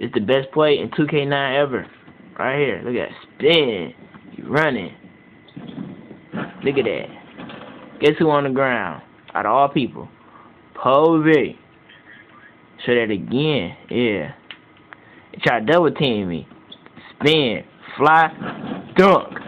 It's the best play in 2K9 ever. Right here. Look at that. Spin. You running. Look at that. Guess who on the ground? Out of all people. Posey. Show that again. Yeah. Try double team me. Spin. Fly. Dunk.